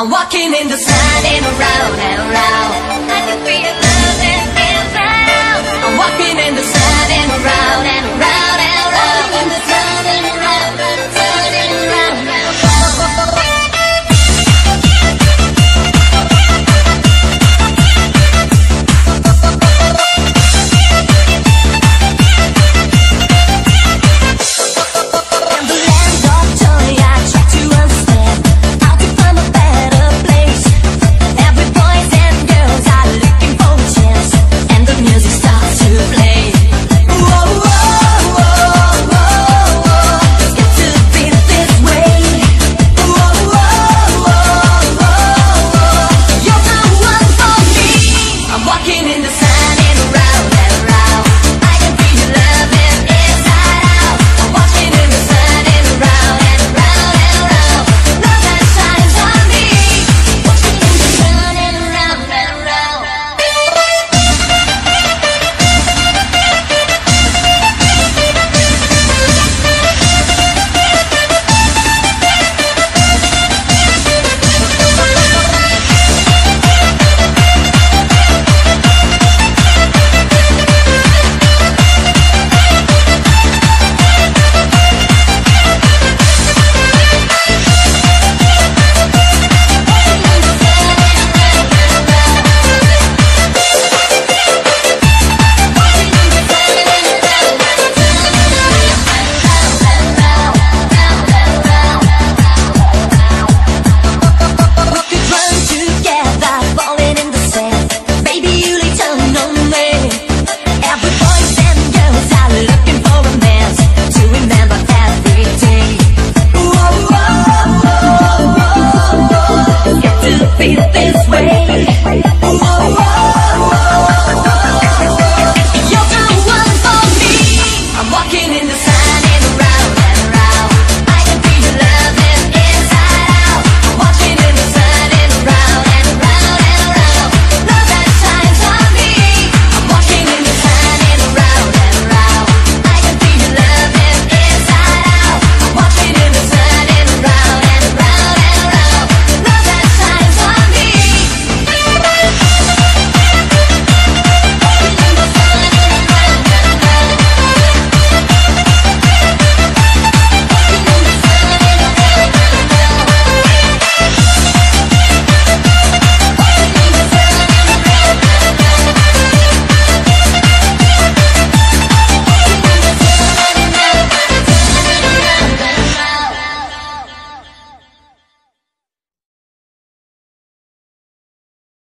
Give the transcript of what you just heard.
I'm walking in the sun and around and around. I can feel free to